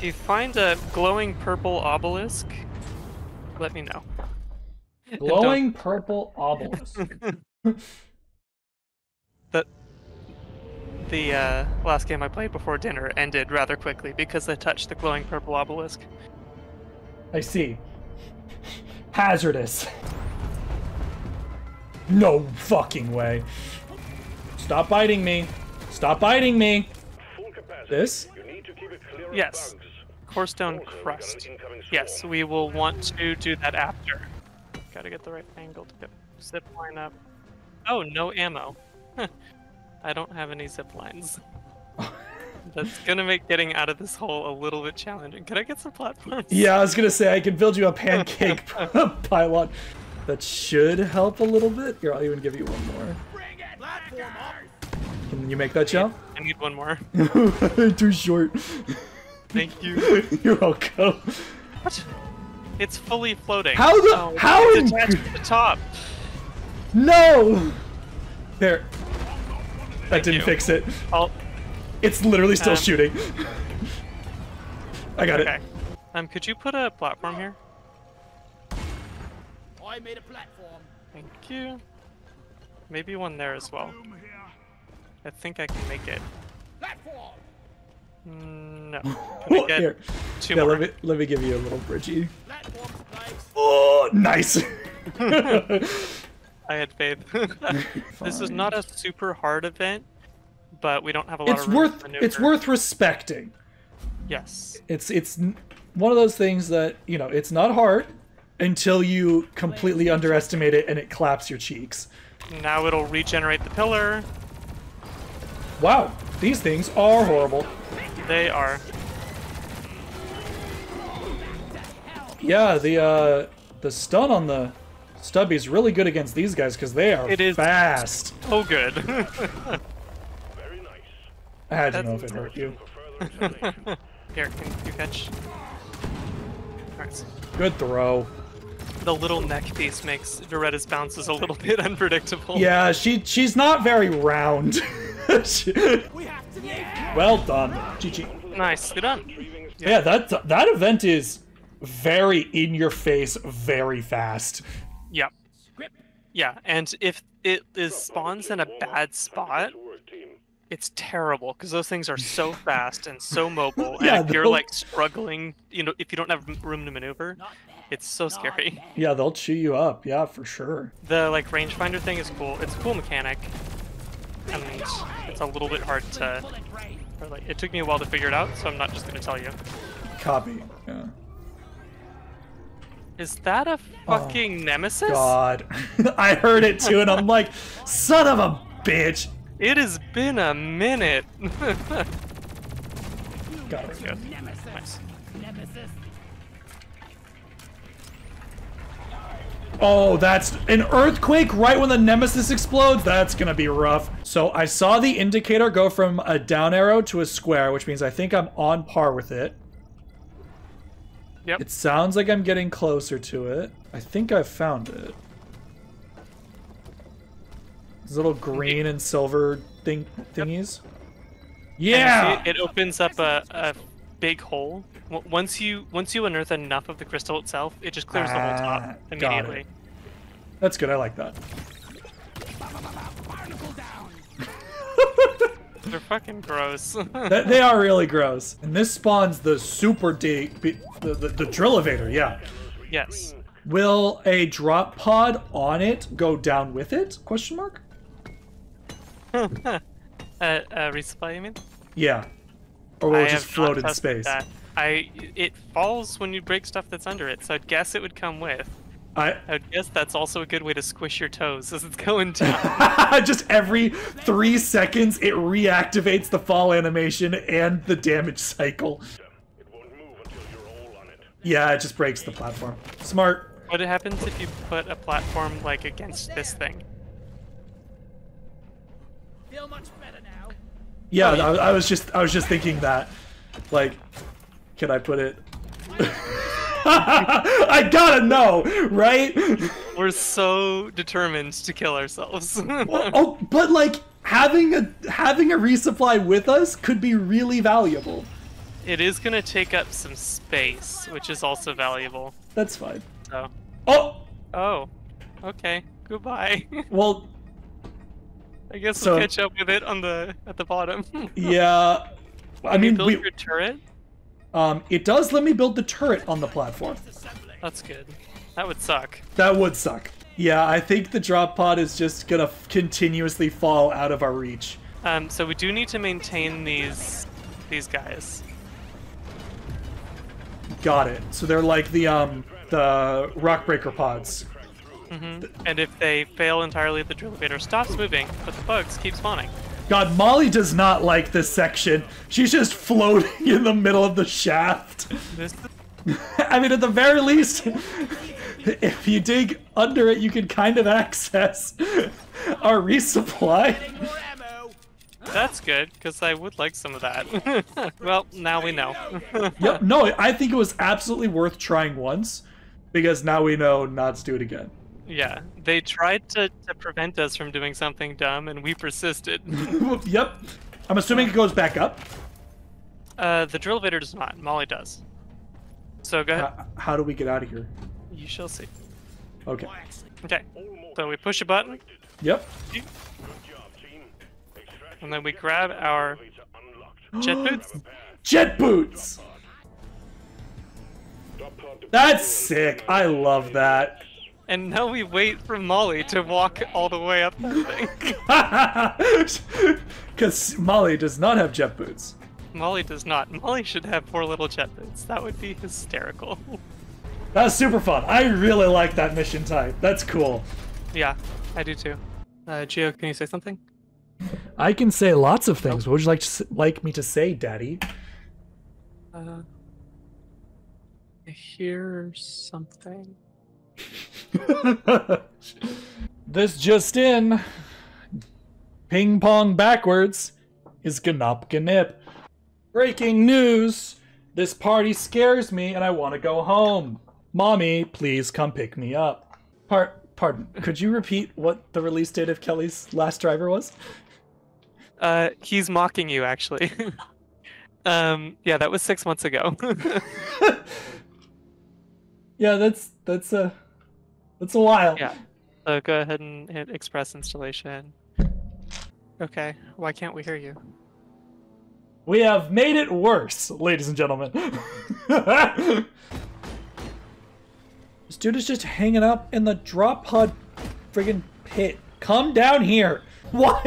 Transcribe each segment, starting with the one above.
If you find a glowing purple obelisk, let me know. Glowing purple obelisk. The uh, last game I played before dinner ended rather quickly because I touched the glowing purple obelisk. I see. Hazardous. No fucking way. Stop biting me. Stop biting me. Full. This? You need to keep it clear of Yes. Bugs. Corestone crust. Yes, we will want to do that after. Gotta get the right angle to get zip line up. Oh, no ammo. I don't have any zip lines. That's gonna make getting out of this hole a little bit challenging. Can I get some platforms? Yeah, I was gonna say I can build you a pancake pylon. That should help a little bit. Here, I'll even give you one more. Can you make that jump? I need one more. Too short. Thank you. You're welcome. What? It's fully floating. How the- Oh, how It's in- attached to the top. No! There. That didn't you. fix it. Oh, It's literally still Um, shooting. I got okay. it. Um, could you put a platform here? I made a platform. Thank you. Maybe one there as well. I think I can make it. Platform! No. Can get Here. two Yeah, more? let me let me give you a little bridgie. Oh, nice. I had faith. this is not a super hard event, but we don't have a lot it's of room worth maneuver. it's worth respecting. Yes. It's it's one of those things that you know it's not hard until you completely underestimate it and it claps your cheeks. Now it'll regenerate the pillar. Wow, these things are horrible. They are. Yeah, the uh the stun on the stubby is really good against these guys because they are It is- fast. Oh, good. Very nice. I had to know if it hurt you. For further examination. Here, can you catch? Good throw. The little neck piece makes Doretta's bounces a little bit unpredictable. Yeah, she she's not very round. She- well done, GG. Nice. Good done. Yeah, that that event is very in your face, very fast. Yep. Yeah, and if it is spawns in a bad spot, Good work, team. it's terrible because those things are so fast and so mobile. Yeah, and if you're like struggling, you know, if you don't have room to maneuver, it's so scary. Yeah, they'll chew you up. Yeah, for sure. The like rangefinder thing is cool. It's a cool mechanic, and it's a little bit hard to. Or like, it took me a while to figure it out, so I'm not just gonna tell you. Copy. Yeah. Is that a oh, fucking nemesis? Oh, God, I heard it too, and I'm like, son of a bitch. It has been a minute. Got it. Oh, that's an earthquake right when the nemesis explodes. That's gonna be rough. So I saw the indicator go from a down arrow to a square, which means I think I'm on par with it. Yep. It sounds like I'm getting closer to it. I think I've found it. These little green and silver thing thingies. And you see Yeah. it, it opens up a, a big hole. W- Once you once you unearth enough of the crystal itself, it just clears the whole Ah, top it. immediately. That's good. I like that. They're fucking gross. Th- they are really gross. And this spawns the super deep, the, the, the drill elevator, yeah. yes. Will a drop pod on it go down with it? Question mark? Uh, uh, resupply, you mean? Yeah. Or will I it just float in space? That. I it falls when you break stuff that's under it, so I'd guess it would come with. I I would guess that's also a good way to squish your toes as it's going down. just every three seconds it reactivates the fall animation and the damage cycle. It won't move until you're all on it. Yeah, it just breaks the platform. Smart. what happens if you put a platform like against this thing? Feel much better now. Yeah, I, I was just I was just thinking that. Like, can I put it? I gotta know, right? We're so determined to kill ourselves. oh, but like having a having a resupply with us could be really valuable. it is gonna take up some space, which is also valuable. That's fine. So, Oh, oh, okay, goodbye. well, I guess So- we'll catch up with it on the at the bottom. yeah. I mean, build we, your turret. um, it does let me build the turret on the platform. That's good. That would suck. That would suck. Yeah, I think the drop pod is just gonna f- continuously fall out of our reach. Um, so we do need to maintain these these guys. Got it. So they're like the um the rock breaker pods. Hmm And if they fail entirely, the drill elevator stops moving, but the bugs keep spawning. God, Molly does not like this section. She's just floating in the middle of the shaft. I mean, at the very least, if you dig under it, you can kind of access our resupply. That's good because I would like some of that. well, now we know. Yep. No, I think it was absolutely worth trying once because now we know not to do it again. Yeah, they tried to, to prevent us from doing something dumb, and we persisted. yep. I'm assuming it goes back up. Uh, the drill elevator does not. Molly does. So go ahead. Uh, how do we get out of here? you shall see. Okay. Okay. So we push a button, Yep. Good job, team. Extraction and then we grab our jet boots. Jet boots. That's sick. I love that. And now we wait for Molly to walk all the way up that thing. Because Molly does not have jet boots. Molly does not. Molly should have four little jet boots. That would be hysterical. That's super fun. I really like that mission type. That's cool. yeah, I do too. Uh, Gio, can you say something? I can say lots of things. What would you like to, like me to say, Daddy? Uh, I hear something. this just in. Ping pong backwards is Ganop Ganip. Breaking news! This party scares me and I want to go home. Mommy, please come pick me up. Par- pardon, could you repeat what the release date of Kelly's last driver was? Uh, he's mocking you, actually. um, yeah, that was six months ago. Yeah, that's that's a that's a while. yeah. So go ahead and hit express installation. Okay, why can't we hear you? We have made it worse, ladies and gentlemen. this dude is just hanging up in the drop pod friggin' pit. Come down here. Why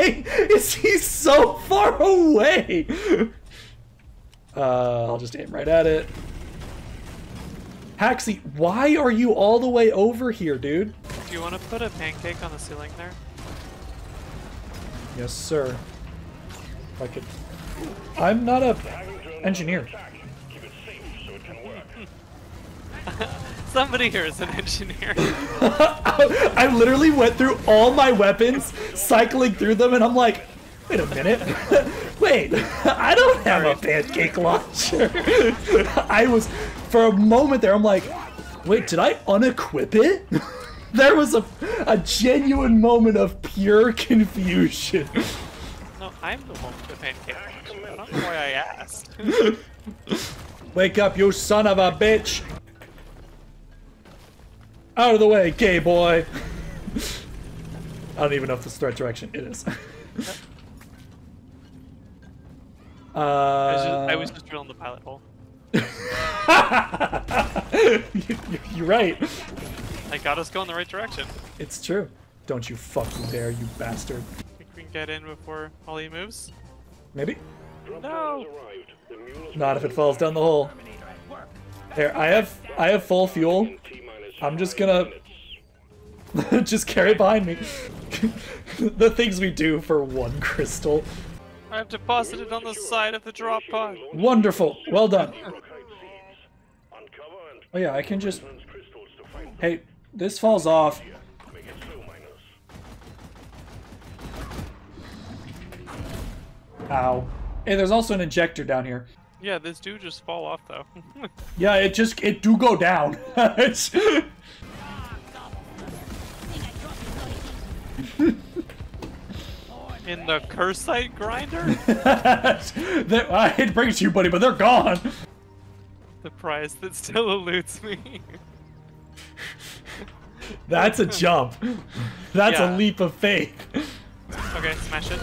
is he so far away? Uh, I'll just aim right at it. Haxie, why are you all the way over here, dude? Do you want to put a pancake on the ceiling there? Yes, sir. If I could. I'm not a engineer. Attack. Keep it safe so it can work. Somebody here is an engineer. I literally went through all my weapons, cycling through them, and I'm like, wait a minute. wait, I don't have a pancake launcher. I was, for a moment there, I'm like, wait, did I unequip it? there was a, a genuine moment of pure confusion. no, I'm the one with the pancake. I don't know why I asked. Wake up, you son of a bitch! Out of the way, gay boy! I don't even know if this is the right direction. It is. I was, just, uh, I was just drilling the pilot hole. You, you're right. I got us going the right direction. It's true. Don't you fucking dare, you bastard. Think we can get in before Holly moves? Maybe? No. pod has arrived. The mule is Not if it falls down the hole. Here, I have I have full fuel. I'm just gonna- Just carry it behind me. the things we do for one crystal. I've deposited on the side of the drop pod. Wonderful. Well done. Brookite seeds. Uncover and Oh yeah, I can just resonance crystals to find Hey, this falls off. Make it so, miners. Ow. Hey, there's also an injector down here. Yeah, this do just fall off though. Yeah, it just it do go down. In the Cursite grinder? They- it brings you, buddy, but they're gone. the prize that still eludes me. That's a jump. That's Yeah. a leap of faith. okay, smash it.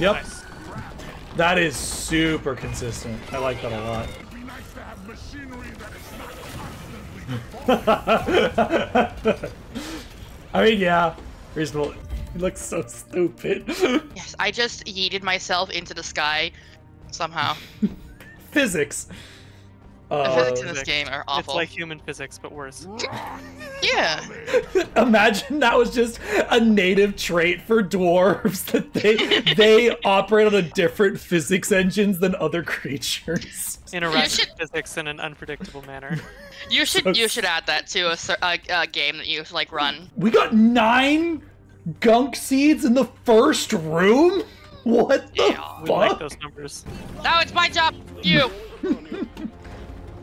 Yep. Nice. That is super consistent. I like that a lot. I mean, yeah, reasonable. He looks so stupid. Yes, I just yeeted myself into the sky somehow. Physics. The Uh, physics in this game are awful. It's like human physics, but worse. yeah. imagine that was just a native trait for dwarves that they they operate on a different physics engines than other creatures. Interact should- with physics in an unpredictable manner. You should you should add that to a, a, a game that you like run. We got nine gunk seeds in the first room. What the Yeah. We like fuck? those numbers. No, it's my job. You.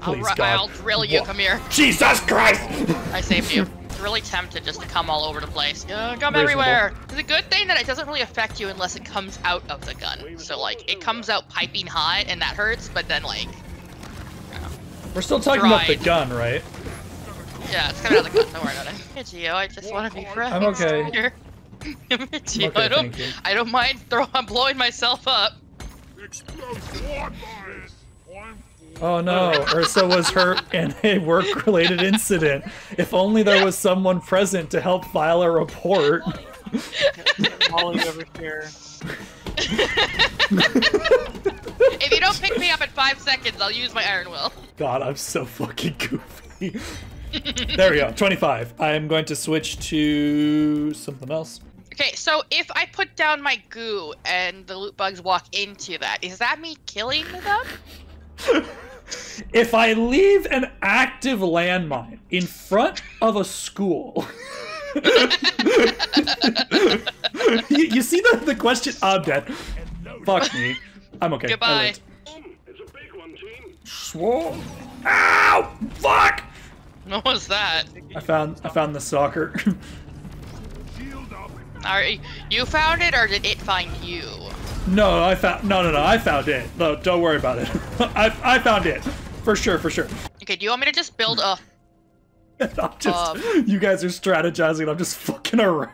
I'll, Please, ru- God. I'll drill you. Wha- Come here. Jesus Christ! I saved you. It's really tempted just to come all over the place. Yeah, come Reasonable. everywhere. It's a good thing that it doesn't really affect you unless it comes out of the gun. So like, it comes out piping hot and that hurts, but then like, We're still talking about the gun, right? yeah, it's coming out of the gun. Don't worry about it. Hey Gio, I just want to be friends. I'm okay. Here. Gio, okay, I don't. I don't mind throw, I'm blowing myself up. Oh no, Ursa was hurt in a work-related incident. If only there was someone present to help file a report. Molly over here. If you don't pick me up in five seconds, I'll use my iron will. God, I'm so fucking goofy. there we go, 25. I am going to switch to something else. Okay, so if I put down my goo and the loot bugs walk into that, is that me killing them? If I leave an active landmine in front of a school. you, you see the, the question? I'm dead. Fuck me. I'm okay. I Goodbye. lived. It's a big one, team. Swole. Ow! Fuck! What was that? I found I found the stalker. Are you found it or did it find you? no, I found no no no, I found it. No, don't worry about it. I I found it. For sure, for sure. Okay, do you want me to just build a? I'm just Um. you guys are strategizing, I'm just fucking around.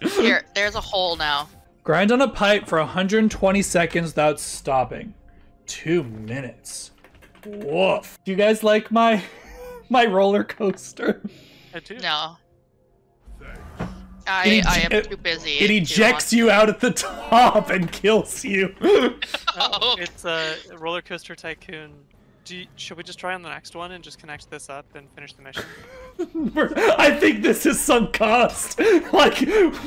Here, there's a hole now. Grind on a pipe for 120 seconds without stopping. Two minutes. Woof. Do you guys like my my roller coaster? I do. No. I, It I am too busy. It ejects launch- you out at the top and kills you. Oh, It's a roller coaster tycoon. Do you, should we just try on the next one and just connect this up and finish the mission? I think this is some cost. Like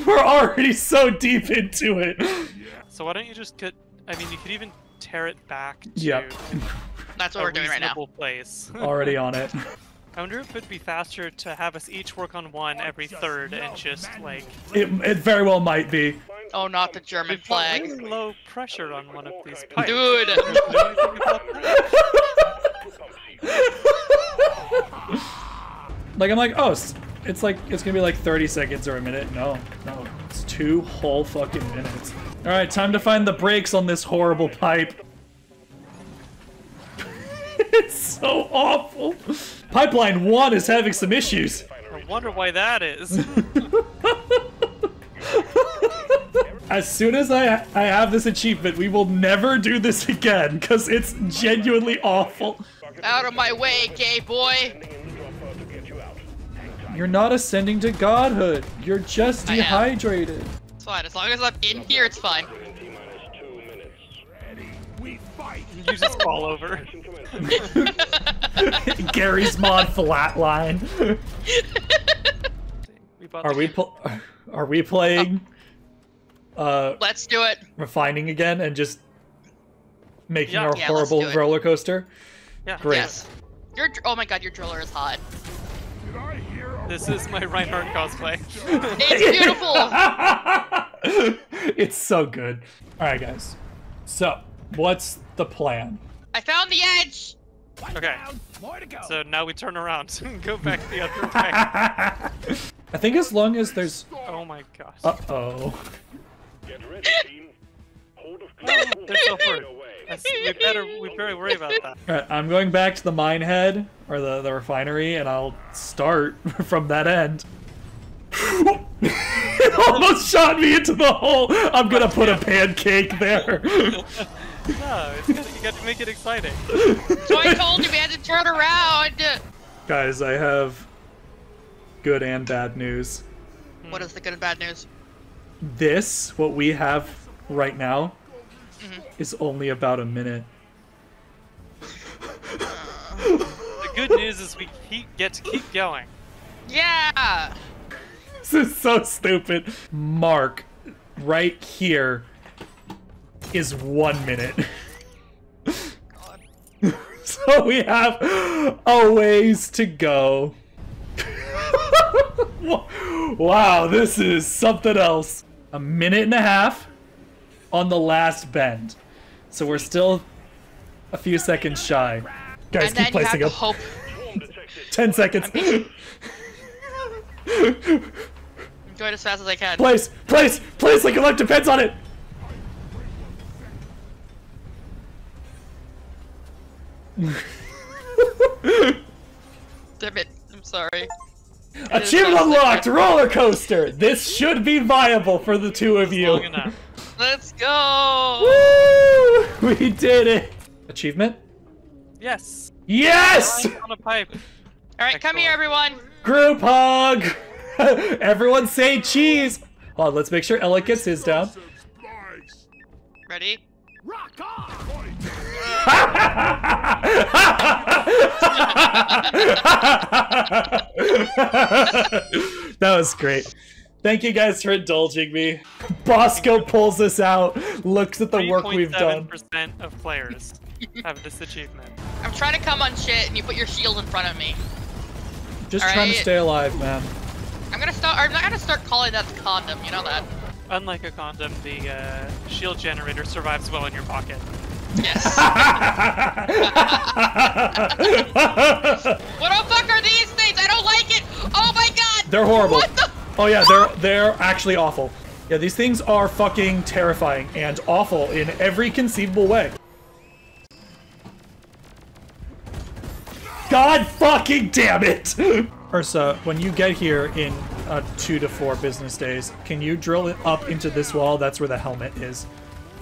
we're already so deep into it. So why don't you just get? I mean, you could even tear it back to Yep. that's what a we're doing right now. place. Already on it. I wonder if it'd be faster to have us each work on one every third and just like It, it very well might be. Oh, not the German we've flag. really low pressure on one of these pipes. Dude! Do you know anything about that? Like I'm like, oh, it's, it's like it's gonna be like 30 seconds or a minute. No, no, it's two whole fucking minutes. All right, time to find the brakes on this horrible pipe. it's so awful. Pipeline one is having some issues. I wonder why that is. As soon as I I have this achievement, we will never do this again because it's genuinely awful. Out of my way, gay boy! You're not ascending to godhood. You're just dehydrated. It's fine. As long as I'm in here, it's fine. You just fall over. Garry's Mod flatline. Are we pl- are we playing uh Let's do it. refining again and just making Yeah. our Yeah, horrible roller coaster? Yeah. Great. Yes. Your oh my god, your driller is hot. This is my Reinhardt cosplay. It's beautiful. it's so good. All right, guys. So, what's the plan? I found the edge. okay. More to go. So now we turn around and go back the other way. I think as long as there's Oh my gosh. uh oh. Get ready, team. They're so forward. That's- We better we better worry about that. Alright, I'm going back to the mine head, or the, the refinery, and I'll start from that end. it almost shot me into the hole! I'm gonna put a pancake there. No, it's gotta, you got to make it exciting. So I told you we had to turn around. Guys, I have good and bad news. What is the good and bad news? This, what we have right now, Mm-hmm. is only about a minute. The good news is we keep, get to keep going. Yeah. This is so stupid. Mark, right here, is one minute. so we have a ways to go. wow, this is something else. A minute and a half on the last bend. So we're still a few seconds shy. Guys, and keep then you have placing to up. hope. Swarm detected. 10 seconds. Do it as fast as I can. Place, place, place like your life depends on it. Damn it. I'm sorry. Achievement fast as I unlocked, roller coaster. This should be viable for the two of you. Long enough. Let's go. Woo! We did it. Achievement? Yes. Yes! On a pipe. All right, come here, everyone. Group hug. Everyone say cheese. Hold on, let's make sure Ella gets his down. Ready? Rock on! That was great. Thank you guys for indulging me. Bosco pulls us out, looks at the work we've done. percent of players have this achievement. I'm trying to come on shit, and you put your shield in front of me. Just All trying to stay alive, man. I'm gonna start. I'm not gonna start calling that the condom. You know that? Unlike a condom, the uh, shield generator survives well in your pocket. Yes. what the fuck are these things? I don't like it. Oh my god. They're horrible. What the? Oh yeah, they're they're actually awful. Yeah, these things are fucking terrifying and awful in every conceivable way. God fucking damn it! Ursa, when you get here in uh, two to four business days, can you drill it up into this wall? That's where the helmet is.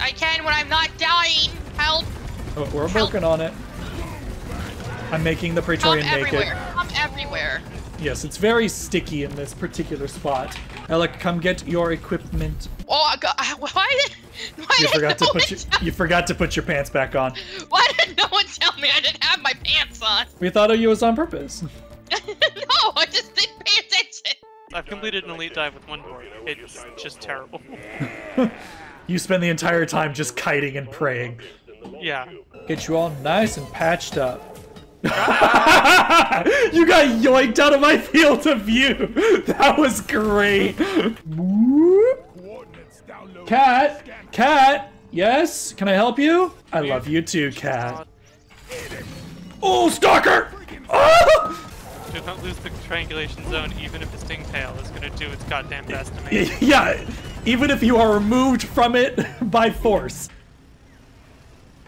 I can when I'm not dying. Help. Oh, we're Help. working on it. I'm making the Come Praetorian naked. everywhere. Come everywhere. Yes, it's very sticky in this particular spot. Alec, come get your equipment. Oh I got, why did? Why You did forgot to put one your tell- you forgot to put your pants back on. Why did no one tell me I didn't have my pants on? We thought it was on purpose. no, I just didn't pay attention. I've completed an elite dive with one door. It's just terrible. You spend the entire time just kiting and praying. yeah. Get you all nice and patched up. you got yoinked out of my field of view. That was great. Cat, cat, yes. Can I help you? I love you too, cat. Oh, stalker! Ah! Oh! Do not lose the triangulation zone, even if the stingtail is gonna do its goddamn best to make it. Yeah, even if you are removed from it by force.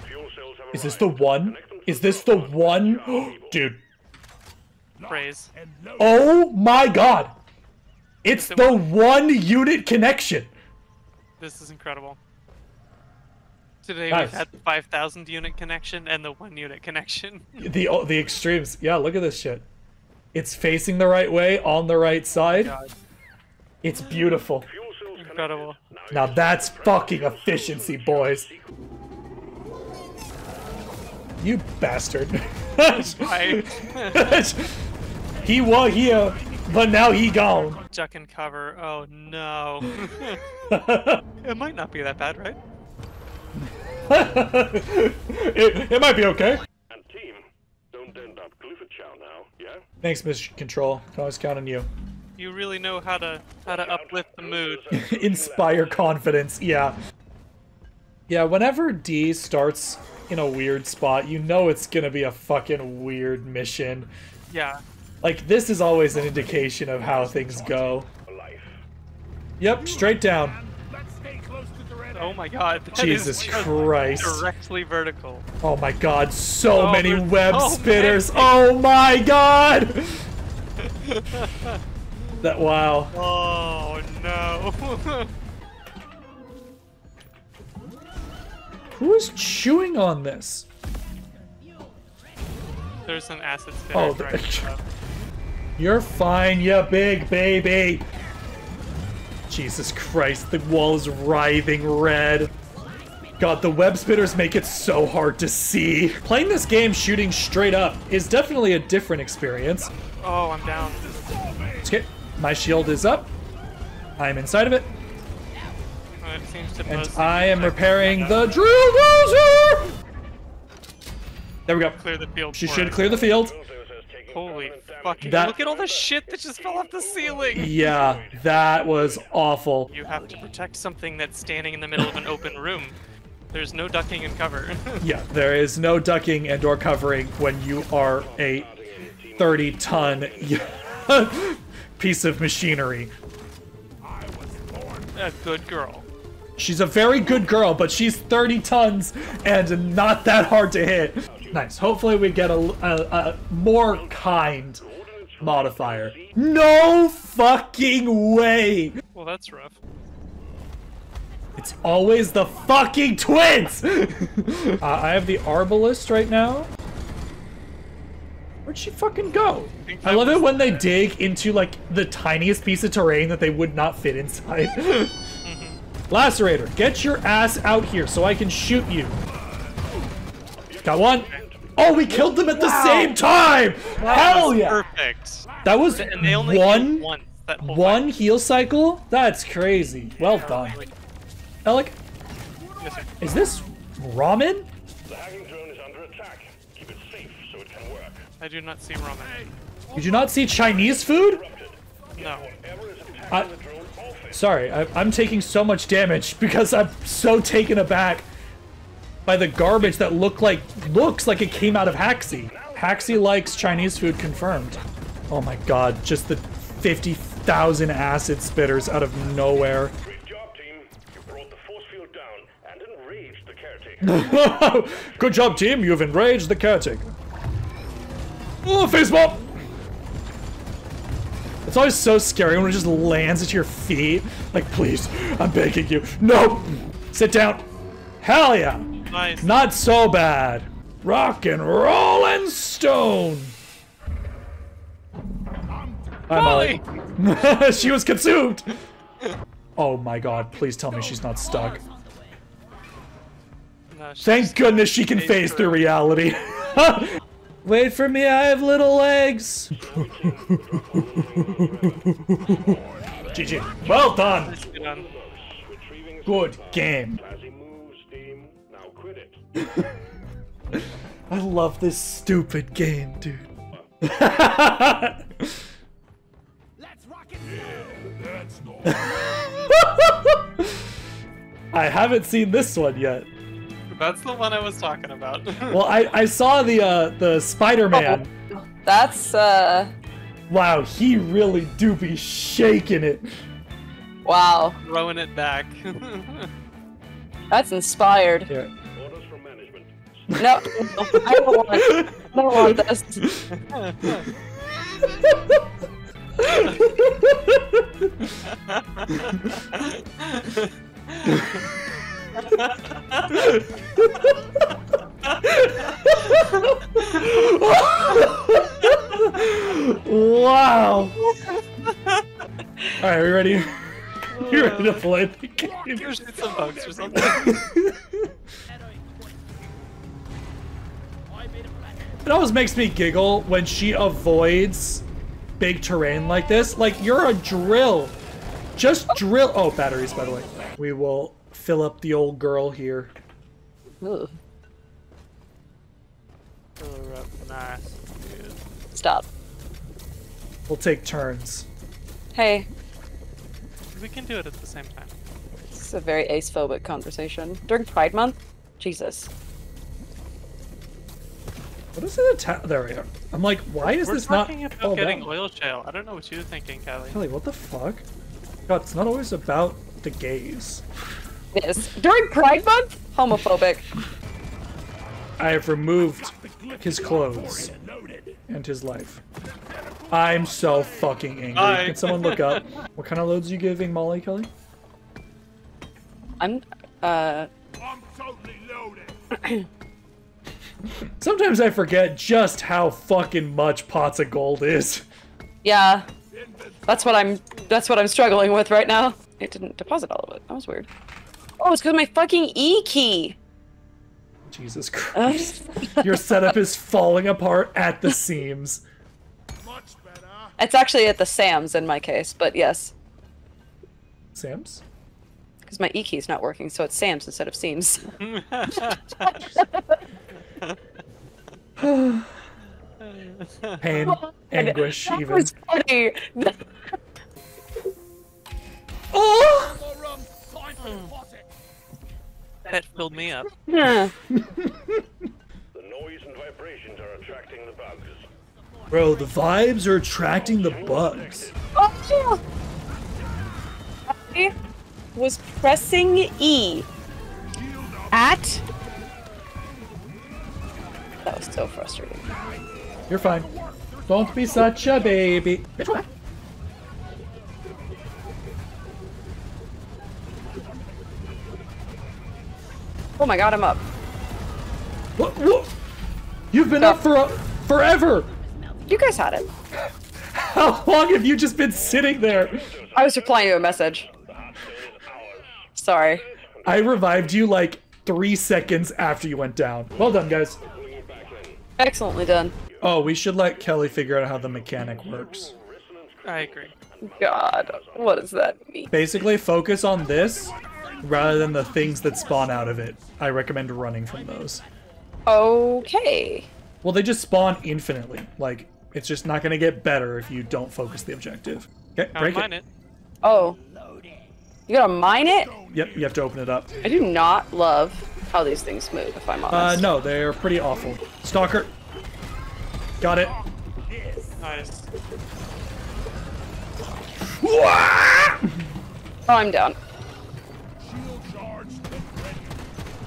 Fuel cells have Is this the one? Connect them to Is this the one? Dude. praise. Oh my god! It's the one? unit connection! This is incredible. Today Nice. we've had the 5,000 unit connection and the one unit connection. The oh, the extremes. Yeah, look at this shit. It's facing the right way, on the right side. God, It's beautiful. Fuel cells incredible. Now that's fucking efficiency, boys. You bastard. I he was here, but now he gone. duck and cover. Oh no. it might not be that bad, right? it, it might be okay. And team, don't end up Clifford Chow now, yeah? Thanks, Mission Control. Can always count on you. You really know how to how to uplift the mood. Inspire confidence, yeah. Yeah, whenever D starts in a weird spot, you know it's gonna be a fucking weird mission. Yeah. Like, this is always an indication of how things go. Yep, straight down. Let's stay close to the red Oh my god. Jesus Christ. Directly vertical. Oh my god, so Oh, many web so spitters. many. Oh my god! that wow. Oh no. Who is chewing on this? There's an acid. Oh, right You're fine, you big baby. Jesus Christ, the wall is writhing red. God, the web spitters make it so hard to see. Playing this game shooting straight up is definitely a different experience. Oh, I'm down. Okay, my shield is up. I'm inside of it, it seems to and I am repairing the drill dozer! There we go. Clear the field. She should us. clear the field. Holy fucking! That- Look at all the shit that just fell off the ceiling. Yeah, that was awful. You have to protect something that's standing in the middle of an open room. There's no ducking and cover. Yeah, there is no ducking and or covering when you are a 30 ton piece of machinery. I was born a good girl. She's a very good girl, but she's 30 tons and not that hard to hit. Nice. Hopefully we get a, a, a more kind modifier. No fucking way! Well, that's rough. It's always the fucking twins! uh, I have the Arbalest right now. Where'd she fucking go? think I love it was when they dig into like the tiniest piece of terrain that they would not fit inside. Lacerator, get your ass out here so I can shoot you. Got one. Oh, we killed them at the same time! Hell yeah! Perfect. That was And they only one healed once that whole one fight. heal cycle? That's crazy. Well done. Alec, Yes, sir. is this ramen? I do not see ramen. Did you not see Chinese food? No. Whoever I- the drone off it. Sorry, I, I'm taking so much damage because I'm so taken aback by the garbage that look like looks like it came out of Haxi. Haxi likes Chinese food confirmed. Oh my god, just the 50,000 acid spitters out of nowhere. Great job, team. You brought the force field down and enraged the caretaker. Good job, team. You've enraged the caretaker. Oh, face bump! It's always so scary when it just lands at your feet. Like, please, I'm begging you. No! Sit down. Hell yeah! Nice. Not so bad. Rock and roll and stone. Hi, Molly. she was consumed. Oh my god, please tell me she's not stuck. No, she's Thank goodness she can phase through. reality. Wait for me, I have little legs. GG. Well done. good on- Retrieving Good game. Classy moves, team. Now quit it. I love this stupid game, dude. Let's rock and. I haven't seen this one yet. That's the one I was talking about. Well, I, I saw the uh, the Spider-Man. That's uh Wow, he really do be shaking it. wow. Throwing it back. That's inspired. Here. Orders from management. No, I don't want I don't want this. wow. All right, we ready? You ready to uh, play the game? Go shoot some bugs or something. I made a platform. It always makes me giggle when she avoids big terrain like this. Like, you're a drill. Just drill. Oh, batteries, by the way. We will fill up the old girl here. Ugh, nice. dude. Stop. We'll take turns. Hey, We can do it at the same time. this is a very ace-phobic conversation. During Pride Month? Jesus. What is it attack? There we are. I'm like, why is We're this not talking about getting down? oil shale. I don't know what you're thinking, Kelly. Kelly, what the fuck? God, it's not always about the gays. Yes. During Pride Month? Homophobic. I have removed his clothes and his life. I'm so fucking angry. Bye. Can someone look up what kind of loads are you giving Molly Kelly? I'm uh I'm totally loaded. Sometimes I forget just how fucking much pots of gold is. yeah. That's what I'm that's what I'm struggling with right now. It didn't deposit all of it. That was weird. Oh, it's because my fucking E key. Jesus Christ. Your setup is falling apart at the seams. Much better. it's actually at the Sam's in my case, but yes. Sam's? Because my E key's not working, so it's Sam's instead of Seams. Pain, anguish, That even. was funny. Oh! More rum. Time to pot it. That filled me up. Yeah. The noise and vibrations are attracting the bugs. Bro, the vibes are attracting the bugs. Oh! I was pressing E at. That was so frustrating. You're fine. Don't be such a baby. Oh my god, I'm up. What, what? You've been up for a, forever. You guys had it. How long have you just been sitting there? I was replying to a message. Sorry. I revived you like three seconds after you went down. Well done, guys. Excellently done. Oh, we should let Kelly figure out how the mechanic works. I agree. God, what does that mean? Basically, focus on this rather than the things that spawn out of it. I recommend running from those. Okay. Well, they just spawn infinitely. Like, it's just not going to get better if you don't focus the objective. Okay, I'll break mine it. it. Oh. You gotta mine it? Yep, you have to open it up. I do not love how these things move, if I'm honest. Uh, no, they're pretty awful. Stalker. Got it. Nice. Oh, I'm down.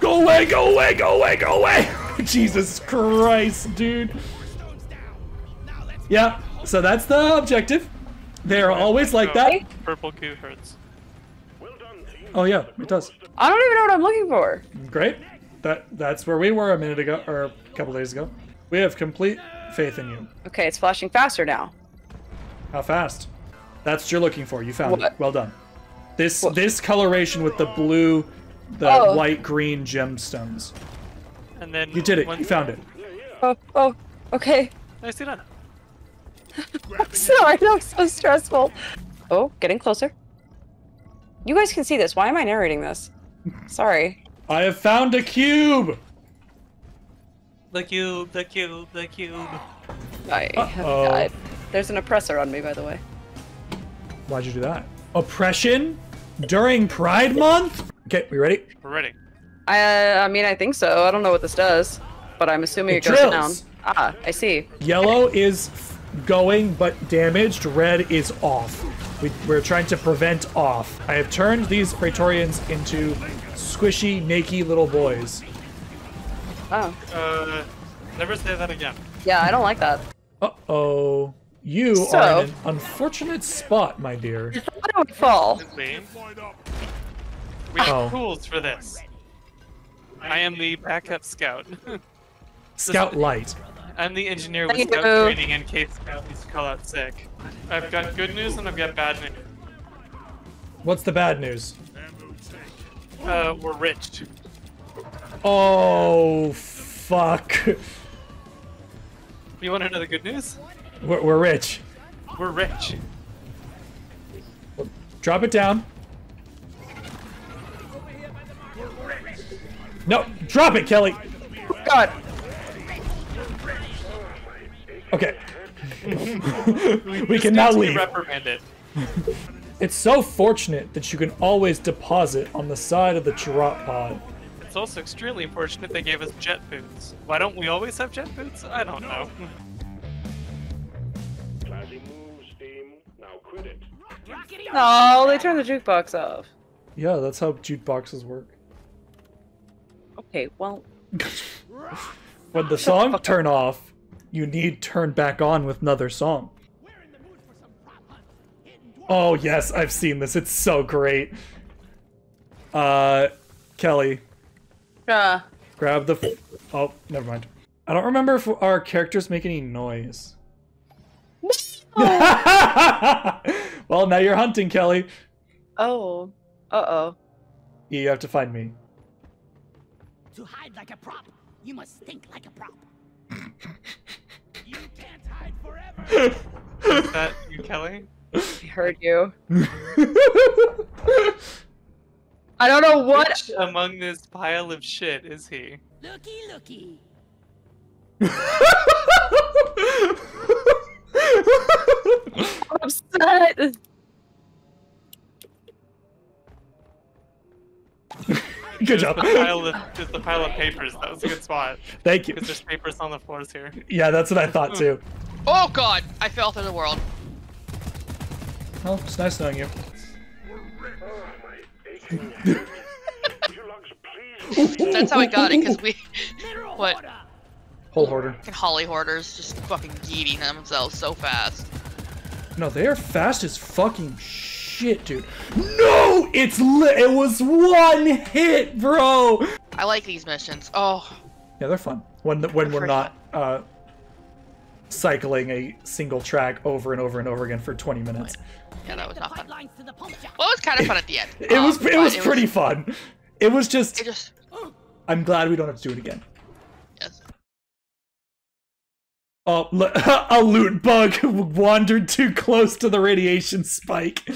Go away, go away, go away, go away! Jesus Christ, dude. Yeah, so that's the objective. They're always like that. Purple goo hurts. Well done. Oh yeah, it does. I don't even know what I'm looking for. Great. That that's where we were a minute ago or a couple days ago. We have complete faith in you. Okay, it's flashing faster now. How fast? That's what you're looking for. You found it. Well done. This What? this coloration with the blue, the Oh. white green gemstones. And then You did it. You found it. Oh, oh, okay. Nicely done. Sorry, that was so stressful. Oh, getting closer. You guys can see this. Why am I narrating this? Sorry. I have found a cube. The cube, the cube, the cube. I have Uh-oh. died. There's an oppressor on me, by the way. Why'd you do that? Oppression during Pride Month. Okay, we ready? We're ready. I, uh, I mean, I think so. I don't know what this does, but I'm assuming It it, goes down. Ah, I see. Yellow is going but damaged. Red is off. We, we're trying to prevent off. I have turned these Praetorians into squishy, naked little boys. Oh, Uh, never say that again. yeah, I don't like that. Uh-oh. You So- are in an unfortunate spot, my dear. I don't fall. Did we? Point up. We have Oh. tools for this. I am the backup scout. Scout Light. I'm the engineer with Thank scout you. training in case scout needs to call out sick. I've got good news and I've got bad news. What's the bad news? Uh, we're rich. Oh, fuck. You want to know the good news? We're, we're rich. We're rich. Drop it down. No, drop it, Kelly. God. Okay. we can now Needs to leave. reprimanded. It's so fortunate that you can always deposit on the side of the Chirot pod. It's also extremely unfortunate they gave us jet boots. Why don't we always have jet boots? I don't know. Classy moves, team. Now quit it. Oh, they turned the jukebox off. Yeah, that's how jukeboxes work. Okay, well, When the song turn off, you need turn back on with another song. Oh yes, I've seen this. It's so great. Uh, Kelly, uh, grab the. F- oh, never mind. I don't remember if our characters make any noise. well, now you're hunting, Kelly. oh, uh oh. You have to find me. To hide like a prop, you must think like a prop. you can't hide forever. Is that you, Kelly? I heard you. I don't know what. Which among this pile of shit is he? Looky, looky. I'm upset. Good job. The pile of, just the pile of papers. That was a good spot. Thank you. Because there's papers on the floors here. Yeah, that's what I thought too. Oh god, I fell through the world. Well, it's nice knowing you. Oh, my aching head. Would you lugs please leave? That's how I got it, because we Mineral What? water. Whole hoarder. fucking holly hoarders just fucking yeeting themselves so fast. No, they are fast as fucking shit, dude. No, it's lit! it was one hit, bro. I like these missions. Oh, Yeah, they're fun when when we're Pretty not uh, cycling a single track over and over and over again for 20 minutes. yeah, that was not fun. pipelines to the pump shaft. Well, it was kind of fun at the end. It was Um, it but was pretty fun. It was just It just I'm glad we don't have to do it again. yes. Oh, l- a loot bug wandered too close to the radiation spike.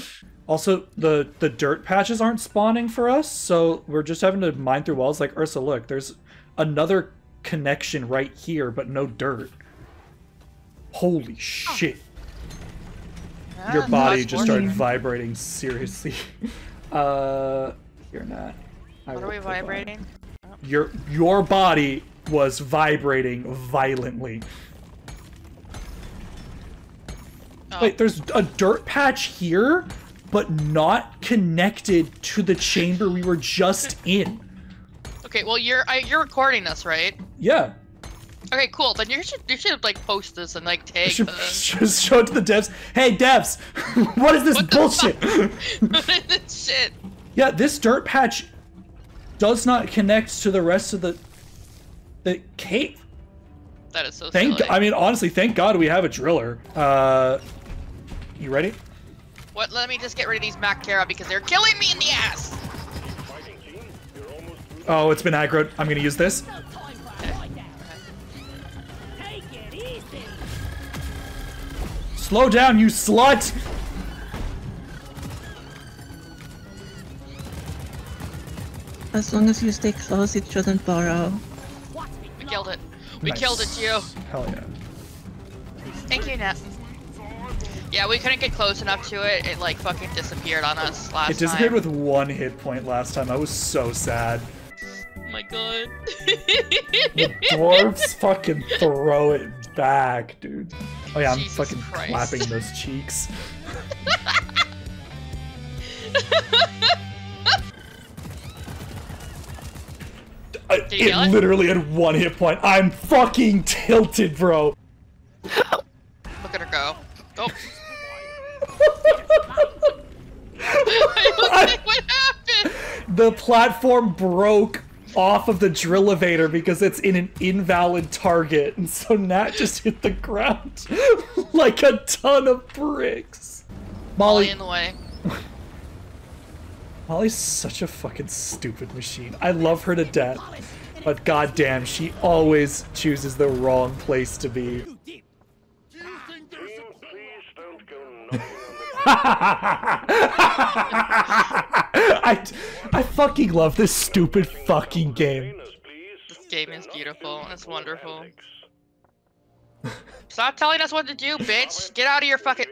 Also, the the dirt patches aren't spawning for us, so we're just having to mine through walls. Like Ursa, look, there's another connection right here, but no dirt. Holy shit! Your Ah, body just started vibrating seriously. uh, you're not. I What are we click on vibrating? Your your body was vibrating violently. Oh. Wait, there's a dirt patch here, but not connected to the chamber we were just in. Okay, well you're I, you're recording this, right? Yeah. Okay, cool. Then you should you should like post this and like I tag should the just show it to the devs. Hey devs, what is this What the bullshit? this shit. yeah, this dirt patch does not connect to the rest of the the cave. That is so Thank silly. I mean honestly, thank God we have a driller. Uh you ready? What? Let me just get rid of these Mactera because they're killing me in the ass. Fighting team, you're almost through the Oh, it's been aggroed. I'm gonna use this. No time for a point down. Take it easy. Slow down, you slut! As long as you stay close, it shouldn't borrow. We killed it. We Nice. killed it, Gio. Hell yeah. Thank you, Nat. Yeah, we couldn't get close enough to it. It like fucking disappeared on us last time. It disappeared time. with one hit point last time. I was so sad. Oh my god. The dwarves fucking throw it back, dude. Oh yeah, I'm Jesus fucking Christ. clapping those cheeks. I- it kill it? literally had one hit point. I'm fucking tilted, bro. Look at her go. Oh. What happened? the platform broke off of the drill elevator because it's in an invalid target, and so Nat just hit the ground like a ton of bricks. Molly Molly, in the way. Molly's such a fucking stupid machine. I love her to death, but goddamn, she always chooses the wrong place to be. Team. Please don't go knocking on the I, I fucking love this stupid fucking game. This game is beautiful. It's wonderful. Stop telling us what to do, bitch. Get out of your fucking.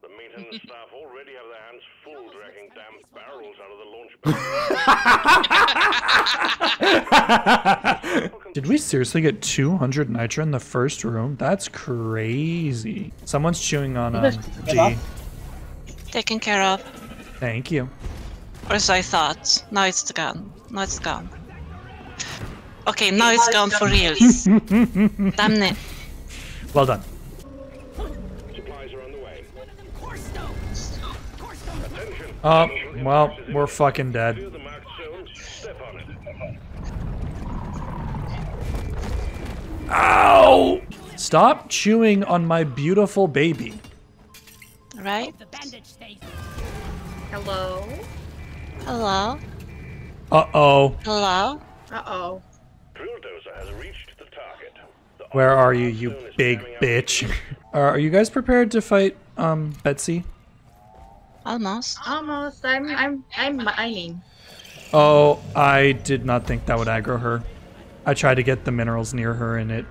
Leaving fingerprints all over the containers. Maintenance staff already have their hands full dragging damn barrels out of the launch pad. Did we seriously get 200 nitra in the first room? That's crazy. Someone's chewing on um, G. Taken care of. Thank you. Or so I thought. Now it's gone. Now it's gone. Okay, now it's gone for reals. Damn it. Well done. Oh, well, we're fucking dead. Clear the marked zones. Step on it. Ow! Stop chewing on my beautiful baby. Right? The bandage stays. Hello? Hello? Uh-oh. Hello? Uh-oh. Bulldozer has reached the target. The Where are you, you big bitch? Are you guys prepared to fight, um, Betsy? Almost. Almost. I'm I'm I'm mining. Oh, I did not think that would aggro her. I tried to get the minerals near her and it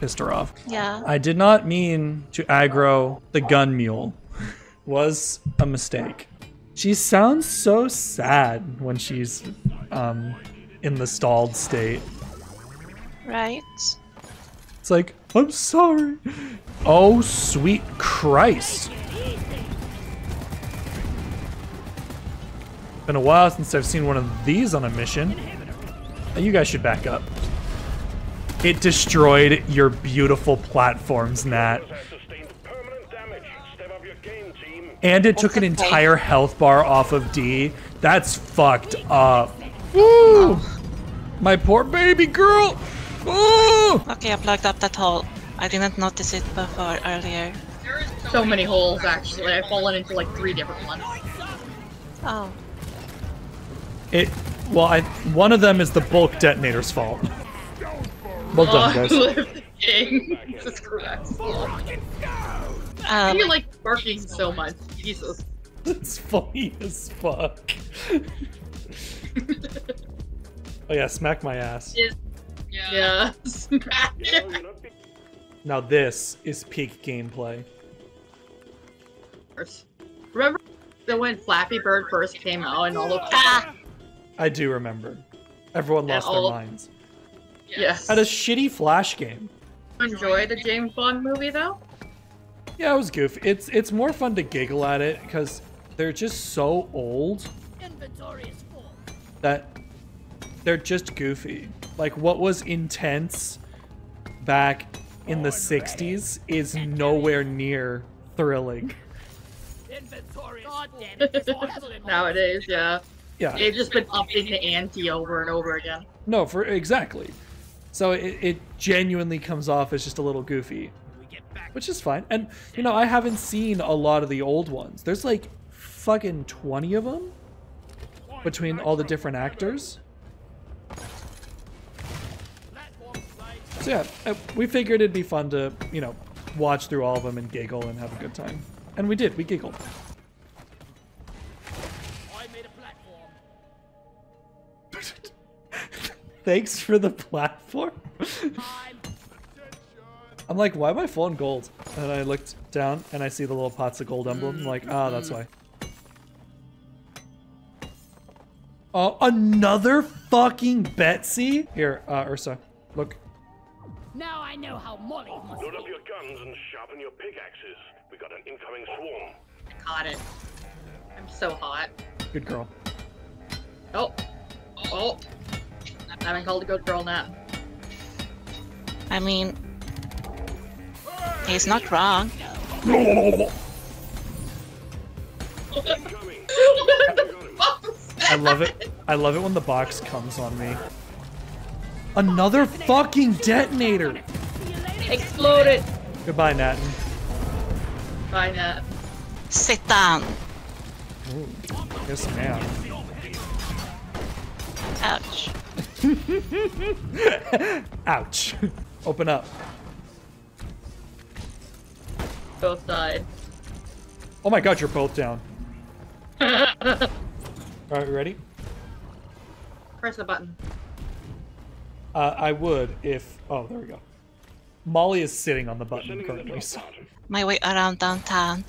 pissed her off. Yeah. I did not mean to aggro the gun mule. Was a mistake. She sounds so sad when she's um in the stalled state. Right. It's like, I'm sorry. Oh, sweet Christ. Been a while since I've seen one of these on a mission. Uh, You guys should back up. It destroyed your beautiful platforms, Nat. has sustained permanent damage. Step up your game, team. And it took an entire health bar off of D. That's fucked up. Woo! My poor baby girl! Ooh! Okay, I plugged up that hole. I didn't notice it before earlier. So many holes actually. I've fallen into like three different ones. Oh. It well, I one of them is the bulk detonator's fault. Well done, guys. Jesus Christ. I Um, feel like barking so much. Jesus. It's funny as fuck. oh yeah, smack my ass. Yeah. Smack it. you're not being Now this is peak gameplay. Remember that when Flappy Bird first came out and all the Ah! I do remember. Everyone lost their all- minds. Yes. Had a shitty flash game. enjoy the James Bond movie though? Yeah, it was goofy. It's it's more fun to giggle at it because they're just so old Inventory is full. that they're just goofy. Like what was intense back in the 60s is nowhere near thrilling. Inventory is God damn it. there's also in Nowadays, yeah. Yeah. They've just been upping the ante over and over again. No, for exactly. So it, it genuinely comes off as just a little goofy, which is fine. And you know, I haven't seen a lot of the old ones. There's like fucking 20 of them between all the different actors. So yeah, uh, we figured it'd be fun to, you know, watch through all of them and giggle and have a good time. And we did. We giggled. Thanks for the platform. I'm I'm like, why am I full on gold? And I looked down and I see the little pots of gold emblem. I'm like, ah, that's why. Oh, another fucking Betsy? Here, uh, Ursa, look. Now I know how Molly must Load up your guns and sharpen your pickaxes. We got an incoming swarm. I Caught it. I'm so hot. Good girl. Oh. Oh. I haven't called a good girl now. I mean, he's not wrong. Incoming. I love it. I love it when the box comes on me. Another fucking detonator. Explode it! Goodbye, Natten. Bye, Nat. Sit down. Ooh, yes, ma'am. Ouch. Ouch. Open up. Both died. Oh my god, you're both down. Alright, ready? Press the button. Uh, I would if. Oh, there we go. Molly is sitting on the button Sending in the currently. So. My way around downtown.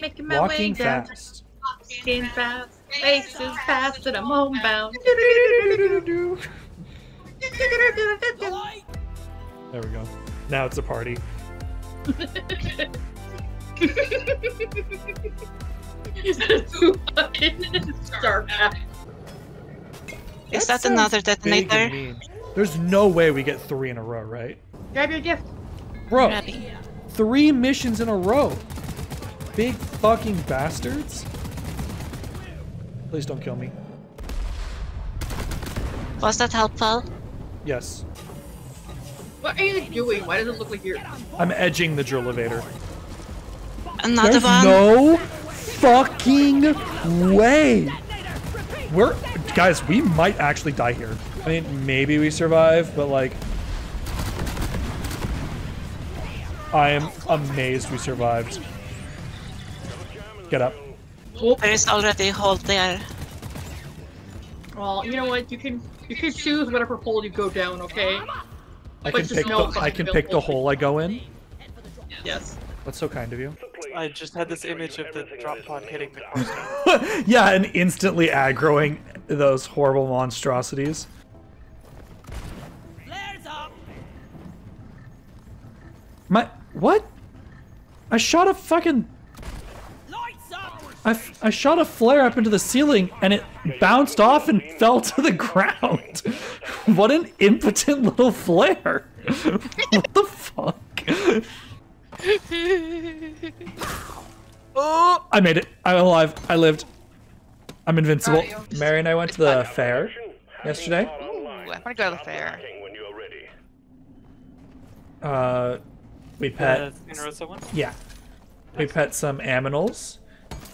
Making my Walking way down. fast. Walking fast. Faces fast and I'm homebound. There we go. Now it's a party. Two fucking star pack. Is That that another sounds big and detonator? There's no way we get three in a row, right? Grab your gift. Bro, three missions in a row. Big fucking bastards. Please don't kill me. Was that helpful? Yes. What are you doing? Why does it look like you're? I'm edging the drill elevator. Another There's one? no fucking way. We're guys, we might actually die here. I mean, maybe we survive, but like I am amazed we survived. Get up. There is already a hole there. Well, you know what? You can you can choose whatever hole you go down. Okay. I can pick know the I can pick the hole I go in. Yes. That's so kind of you. I just had this image of the drop pod hitting the cornerstone. yeah, and instantly aggroing those horrible monstrosities. My what? I shot a fucking Lights up. I, f- I shot a flare up into the ceiling and it bounced off and fell to the ground. what an impotent little flare. what the fuck? oh, I made it. I'm alive. I lived. I'm invincible. Mary and I went to the fair yesterday. Ooh, I'm gonna go to the fair. When you are ready. Uh, we The pet. Santa Rosa one? Yeah. We pet some aminals.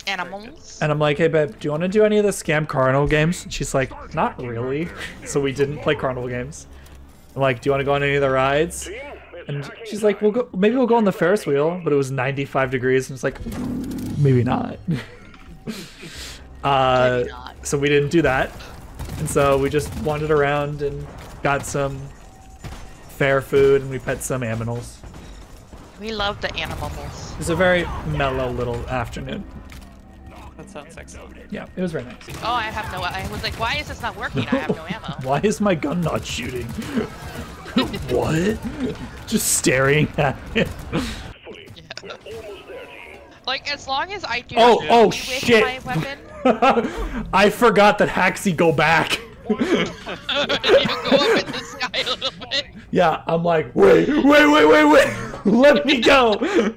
Animals. And I'm like, hey, babe, do you want to do any of the scam carnival games? And she's like, not really. So we didn't play carnival games. I'm like, do you want to go on any of the rides? And she's like, we'll go. Maybe we'll go on the Ferris wheel, but it was 95 degrees, and it's like, maybe not. uh, Maybe not. so we didn't do that, and so we just wandered around and got some fair food, and we pet some aminals. We love the animals. It was a very mellow little afternoon. That sounds excellent. Yeah, it was very nice. Oh, I have no. I was like, why is this not working? I have no ammo. Why is my gun not shooting? what? Just staring at it. Like as long as I do Oh, oh, with shit. my weapon, I forgot that Haxi go back. go up in the sky a little bit. yeah, I'm like, wait, wait, wait, wait, wait. Let me go.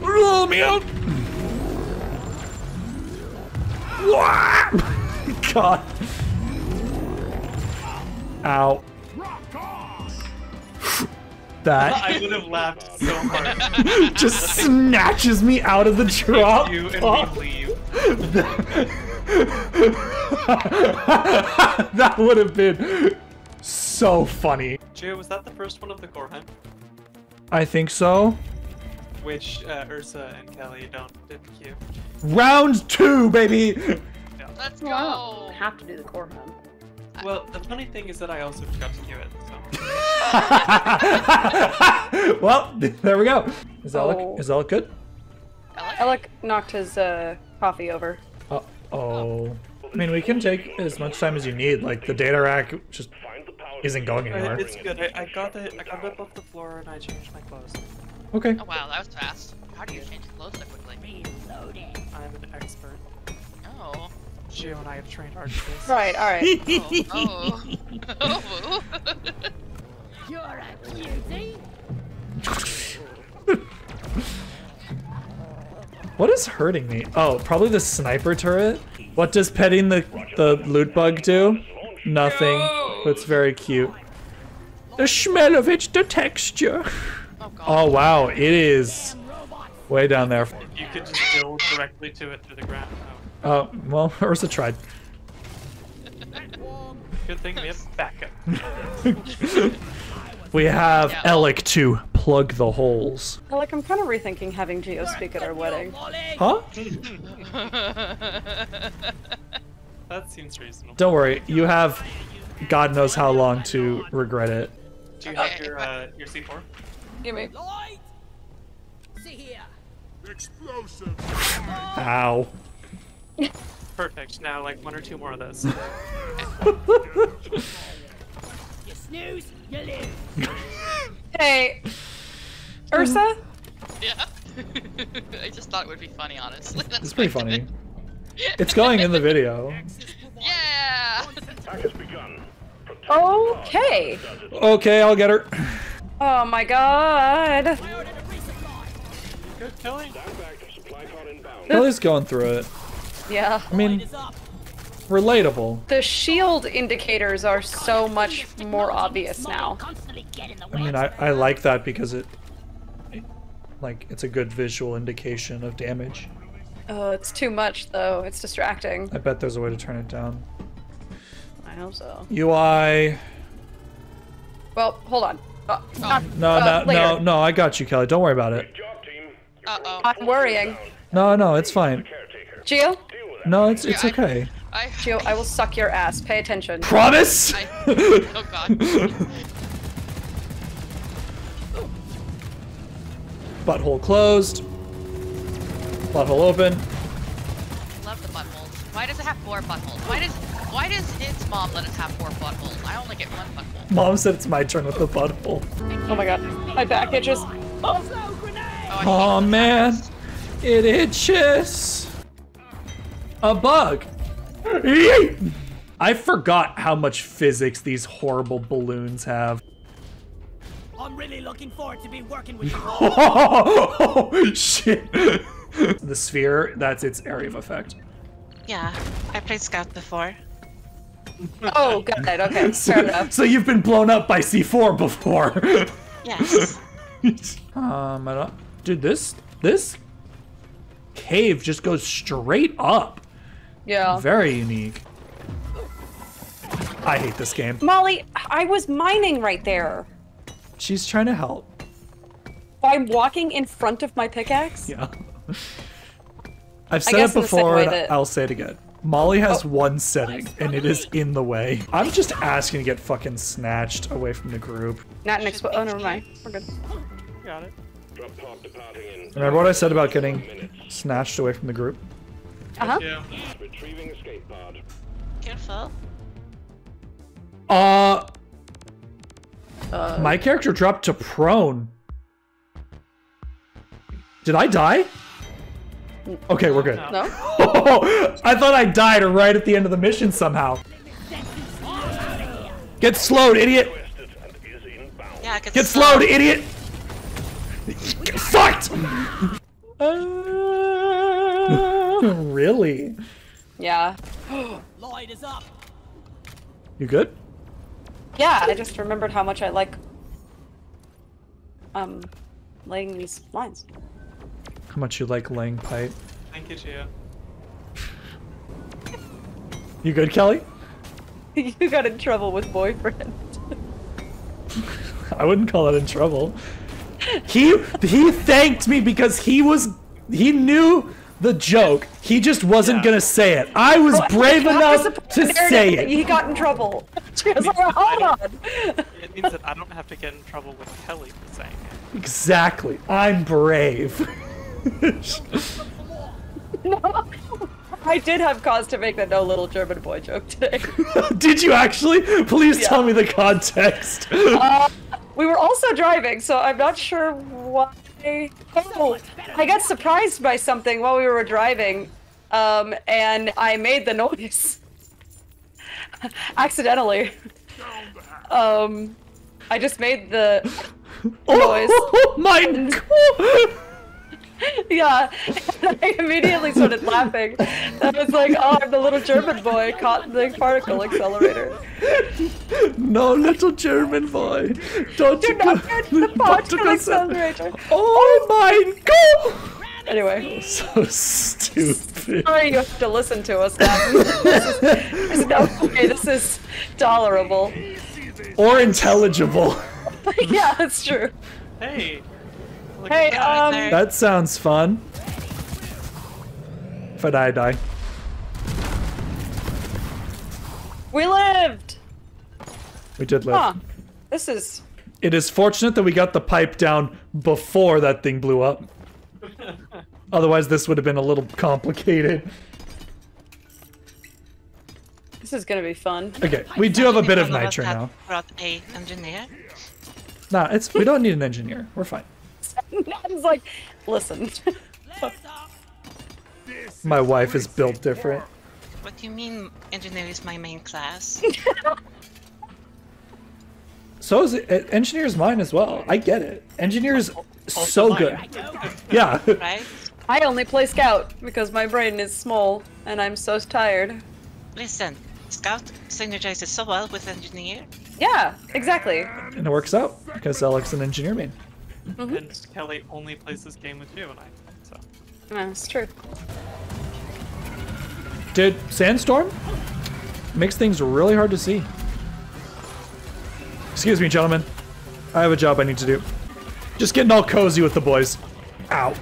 Roll me out. God. Ow. That I would have laughed so hard. just snatches me out of the drop. you and we leave. that would have been so funny. Gio, was that the first one of the core hunt? I think so. Which uh, Ursa and Kelly don't didn't queue. Round two, baby. Let's Wow. go. Have to do the core hunt. Well, the funny thing is that I also forgot to queue it, so. well, there we go. Is that Oh. look? Is that look good? Alec knocked his uh, coffee over. Uh oh. I mean, we can take as much time as you need. Like the data rack just isn't going anywhere. it's good. I, I got it. I got it off the floor and I changed my clothes. Okay. Oh wow, that was fast. How do you change clothes so quickly? I'm an expert. Oh. Gio and I have trained hard for this. Right, alright. Oh. Oh. oh. You're a cutie. What is hurting me? Oh, probably the sniper turret. What does petting the the loot bug do? Nothing. It's very cute. The smell of it, the texture. oh god. Oh wow, it is way down there. You could just build directly to it through the ground. Oh, Oh well, Ursa tried. good thing we have backup. We have Yeah. Alec to plug the holes. Alec, I'm kind of rethinking having Geo speak at our wedding. Huh? That seems reasonable. Don't worry, you have God knows how long to regret it. Do you have Okay, your uh, your C4? Give me. Light. See here. Explosive. Ow. Perfect. Now, like one or two more of those. You snooze, you lose. Hey, Ursa? Yeah. I just thought it would be funny, honestly. That's It's pretty why I funny. It's going in the video. Yeah. Attack has begun. Okay. Okay, I'll get her. Oh my god. Good killing. Stand back. Supply car inbound. Kelly's going through it. Yeah. I mean, relatable. The shield indicators are so much more obvious now. Constantly get in the I mean, I, I like that because it, like, it's a good visual indication of damage. Oh, it's too much though. It's distracting. I bet there's a way to turn it down. I hope so. UI. Well, hold on. Uh, not- No, uh, no, no, no. I got you, Kelly. Don't worry about it. Uh oh. I'm worrying. No, no, it's fine. Caretaker. Gio? Deal with that. No, it's it's Yeah, I- okay. I. Gio, I will suck your ass. Pay attention. Promise. I. Oh god. Butthole closed. Butthole open. Love the buttholes. Why does it have four buttholes? Why does why does its mom let it have four buttholes? I only get one butthole. Mom said it's my turn with the butthole. Oh my god. My back itches. Oh. Oh, I hate man, it itches. A bug. I forgot how much physics these horrible balloons have. I'm really looking forward to be working with you. Oh shit. the sphere, that's its area of effect. Yeah, I played Scout before. Oh, got it. Okay, fair enough. So you've been blown up by C4 before. Yes. um, I don't, dude, this this cave just goes straight up. Yeah. Very unique. I hate this game. Molly, I was mining right there. She's trying to help. I'm walking in front of my pickaxe. Yeah. I've said it in the same before and I'll say it again. Molly has Oh. one setting and it is in the way. I'm just asking to get fucking snatched away from the group. Not an expo. Oh, never mind. We're good. Got it. Drop pod departing in Remember what I said about getting snatched away from the group? Uh huh. Yeah. retrieving escape pod. Careful. Uh, Uh, my character dropped to prone. Did I die? Okay, we're good. no. I thought I died right at the end of the mission somehow. Get slowed, idiot! Requested and is inbound. Yeah, I can Get slow. slowed, idiot! Get fucked! really? Yeah. Lloyd is up. You good? Yeah, I just remembered how much I like um laying these lines. How much you like laying pipe? Thank you, Gio. You good, Kelly? you got in trouble with boyfriend. I wouldn't call it in trouble. He he thanked me because he was he knew the joke. He just wasn't Yeah. gonna say it. I was brave enough to say it. He got in trouble. She hold on. It means that I don't have to get in trouble with Kelly for saying it. Exactly. I'm brave. No. I did have cause to make the no little German boy joke today. Did you actually? Please tell me the context. Uh, we were also driving, so I'm not sure why. Oh, I got surprised by something while we were driving, um, and I made the noise accidentally. Um, I just made the noise. oh my god. Yeah, and I immediately started laughing. I was like, "Oh, I'm the little German boy caught in the particle accelerator." No, little German boy. Don't Do you not go- get the particle go- accelerator. Oh, oh my god. Anyway, So stupid. sorry you have to listen to us now. this, is, this is okay. This is tolerable. Or intelligible. yeah, that's true. Hey. Look Hey, that. um, there. That sounds fun. If I die, I die. we lived. We did live. Huh? This is It is fortunate that we got the pipe down before that thing blew up. Otherwise, this would have been a little complicated. this is gonna be fun. Okay, we do have a bit of nitra now. Brought a engineer. Nah, it's we don't need an engineer. We're fine. Nathan's like, listen. My wife is built different. What do you mean engineer is my main class? So is it, uh, engineer's mine as well. I get it. Engineer is so good. Yeah. right? I only play scout because my brain is small and I'm so tired. Listen, Scout synergizes so well with engineer. Yeah, exactly. and it works out because Alex an engineer main. And Kelly only plays this game with you and I. So That's true. Did Sandstorm makes things really hard to see. Excuse me, gentlemen. I have a job I need to do. Just getting all cozy with the boys. Ow.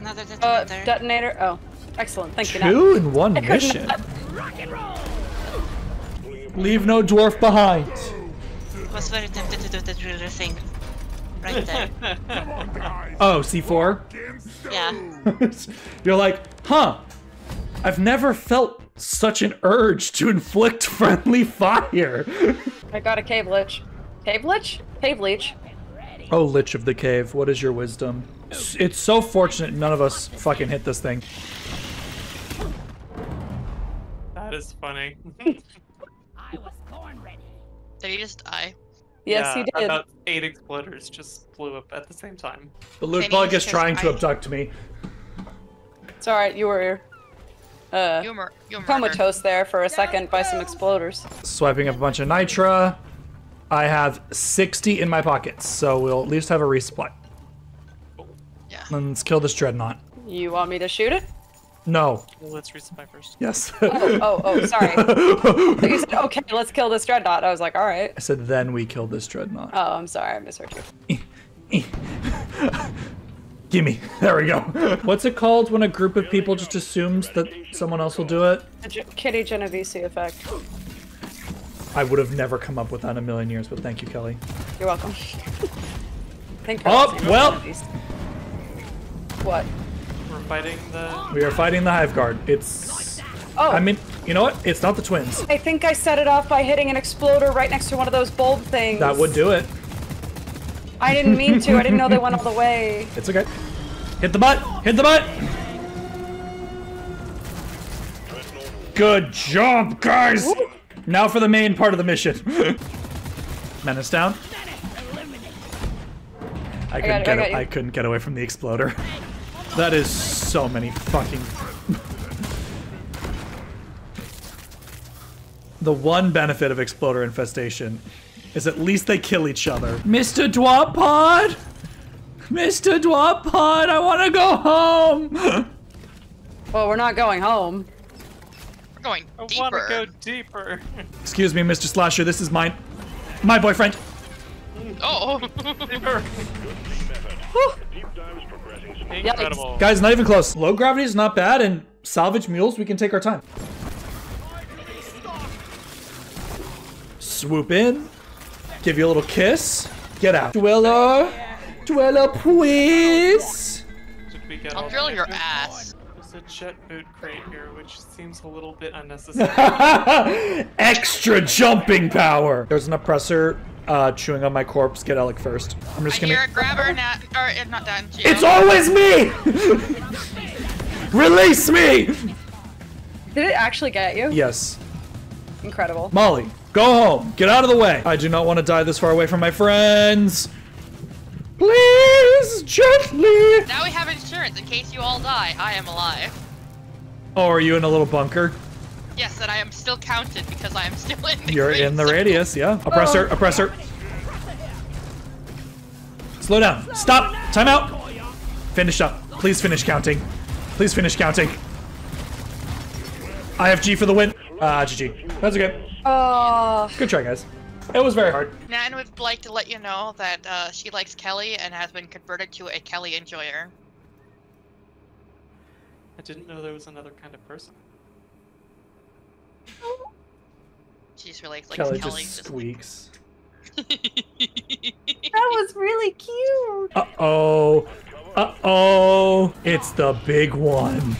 Another Uh, detonator. detonator. Oh, excellent. Thank you. Nat. Two in one couldn't- mission. Leave no dwarf behind. I was very tempted to do the driller thing. Right there. Oh, C4? yeah. You're like, huh? I've never felt such an urge to inflict friendly fire. I got a cave lich. Cave lich? Cave leech. Oh, Lich of the Cave, what is your wisdom? It's so fortunate none of us fucking hit this thing. that is funny. I was born ready. Did he just die? Yes, yeah, he did. About eight exploders just blew up at the same time. The loot bug is trying to I- abduct me. It's alright, you were uh, You mur- you murder. comatose there for a second by some exploders. Swiping up a bunch of nitra. I have 60 in my pockets, so we'll at least have a resupply. Yeah. Let's kill this dreadnought. You want me to shoot it? No. Let's resupply first. Yes. Oh, oh, oh, sorry. you said, okay, let's kill this dreadnought. I was like, alright. I said then we kill this dreadnought. Oh, I'm sorry, I misheard you. Gimme. There we go. What's it called when a group of people just assumes that someone else will do it? The Ge- Kitty Genovese effect. I would have never come up with that in a million years, but thank you, Kelly. You're welcome. Thank you. Oh, God. well. What? We're fighting the. We are fighting the Hive Guard. It's. Oh, I mean, you know what? It's not the twins. I think I set it off by hitting an exploder right next to one of those bulb things. That would do it. I didn't mean to. I didn't know they went all the way. It's okay. Hit the butt! Hit the butt! Good job, guys! Now for the main part of the mission. Menace down. I couldn't, got get I got you. I couldn't get away from the exploder. That is so many fucking. the one benefit of exploder infestation is at least they kill each other. Mr. Dwapod! Mr. Dwapod, I want to go home! Well, we're not going home. We're going I want to go deeper. Excuse me, Mr. Slasher, this is mine. My boyfriend. Oh. deeper. Deep dives progressing Incredible. Guys, not even close. Low gravity is not bad, and salvage mules, we can take our time. Swoop in, give you a little kiss, get out. Dweller, Dweller, please. Did we get I'll drill your ass. There's a jet boot crate here, which seems a little bit unnecessary. Extra jumping power. There's an oppressor uh, chewing on my corpse. Get Alec first. I'm just I gonna. hear a grabber, nat, or not down. It's always me! Release me! Did it actually get you? Yes. Incredible. Molly, go home. Get out of the way. I do not want to die this far away from my friends. Please, gently. Now we have insurance in case you all die. I am alive. Oh, are you in a little bunker? Yes, and I am still counted because I am still in the You're in the zone. radius, yeah. Oppressor, oppressor. Slow down. Stop. Time out. Finish up. Please finish counting. Please finish counting. IFG for the win. Ah, GG. That's okay. Oh, Good try, guys. It was very hard. Nan would like to let you know that uh, she likes Kelly and has been converted to a Kelly enjoyer. I didn't know there was another kind of person. She's really like Kelly Kelly. just just squeaks. that was really cute. Uh oh. Uh oh. It's the big one.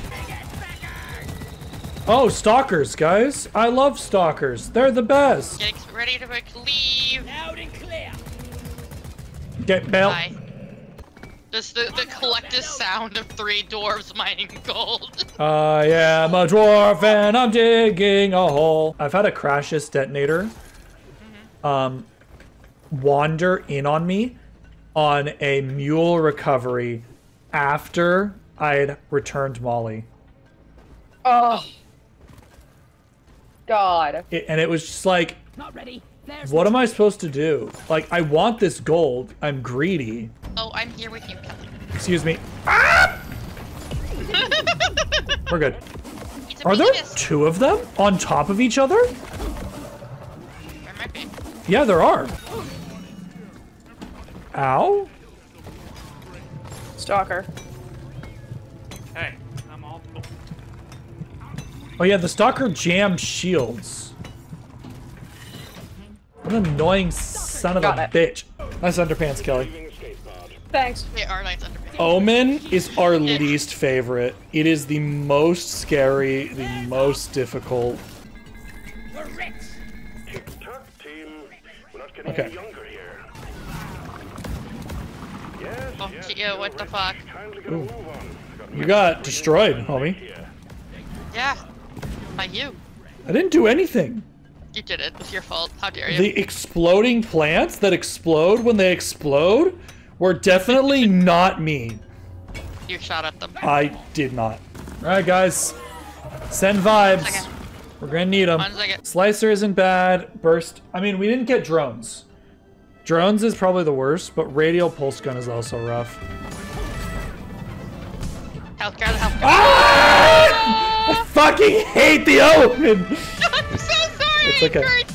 Oh, stalkers, guys. I love stalkers. They're the best. Getting ready to make leave. Loud and clear. Get bail. Bye. This the, the collective sound of three dwarves mining gold. I am a dwarf and I'm digging a hole. I've had a Crassus detonator um, wander in on me on a mule recovery after I had returned Molly. Oh. God. It, and it was just like, Not ready. There's what am I supposed to do? Like, I want this gold. I'm greedy. Oh, I'm here with you, Kelly. Excuse me. Ah! We're good. Are there penis. two of them on top of each other? There might be. Yeah, there are. Ow. Stalker. Hey, I'm all cool. Oh yeah, the stalker jammed shields. What an annoying son of Got a it. bitch. Nice underpants, Kelly. Thanks. They are nice underpants. Omen is our least favorite. It is the most scary, the most difficult. We're. Tick-tock, team. We're not getting Okay. any younger here. Yes, Oh, yes, gee, what the fuck? Kindly get a move on. Got You got destroyed, homie. here. Yeah. By you. I didn't do anything. You did it. It's your fault. How dare you? The exploding plants that explode when they explode were definitely not mean. You shot at them. I did not. All right, guys. Send vibes. We're gonna need them. Slicer isn't bad. Burst. I mean, we didn't get drones. Drones is probably the worst, but radial pulse gun is also rough. Health guard, health guard. Ah! I fucking hate the open. I'm so sorry. It's okay. Kurt.